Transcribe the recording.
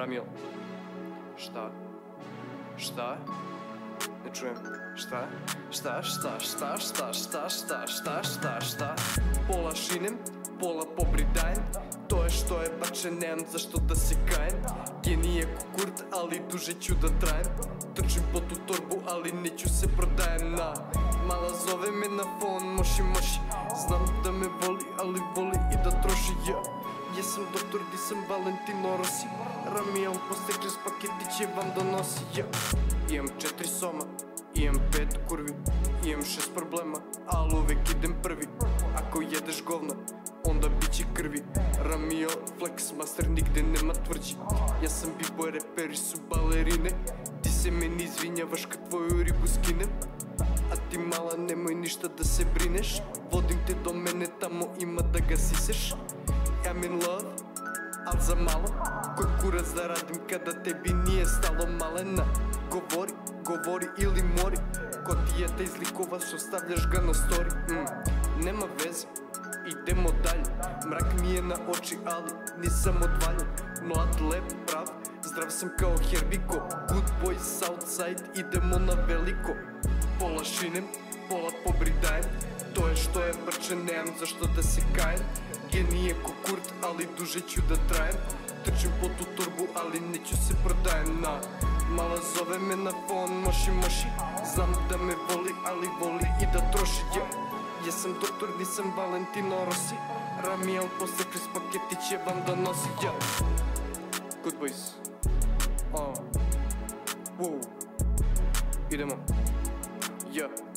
Ramil. Šta? Šta? Ne čujem. Šta? Šta, šta, šta, šta, šta, šta, šta, šta, šta? Pola šinem, pola pobridajem To je što je bače, nemam zašto da se kajem Genije kukurt, ali duže ću da trajem Trčim po tu torbu, ali neću se prodajem na Mala zove me na fon, moši moši Znam da me voli, ali voli i da troši ja Jesam doktor, di sam Valentino Rossi. Ramijan posle kroz paketiće vam donosi? Ja Imam četiri soma, imam pet kurvi Imam šest problema, al uvek idem prvi. Ako jedeš govna, onda bit će krvi. Ramio, flex, master, nigde nema tvrđi. Ja sam b-boy, reperi su balerine. Ti se meni izvinjavaš kad tvoju ribu skinem a ti mala nemoj ništa da se brineš. Vodim te do mene tamo ima da ga siseš I'm in love, al za malo. Koji kurac da radim kada tebi nije stalo malena. Govori, govori ili mori. Ko dijeta iz likova što stavljaš ga na story? Mm. Nema veze, idemo dalje. Mrak mi je na oči ali nisam odvaljen. Mlad, lep, prav, zdrav sam kao Herbiko. Good boy Southside, idemo na veliko. Pola šinem, полот побридаен Тоа што е мрче неам зашто да се каен Гени е кокурт, али дуже ќе да траен Трчим по ту турбу, али не ќе се продаем на. Мала зове ме на фон, моши, моши. Знам да ме воли, али воли и да троши ја Јас сум доктор, нисам Валентино Роси. Рамијал после Крис пакети ќе вам да носи ја Good boys. Oh Wow Idemo Yeah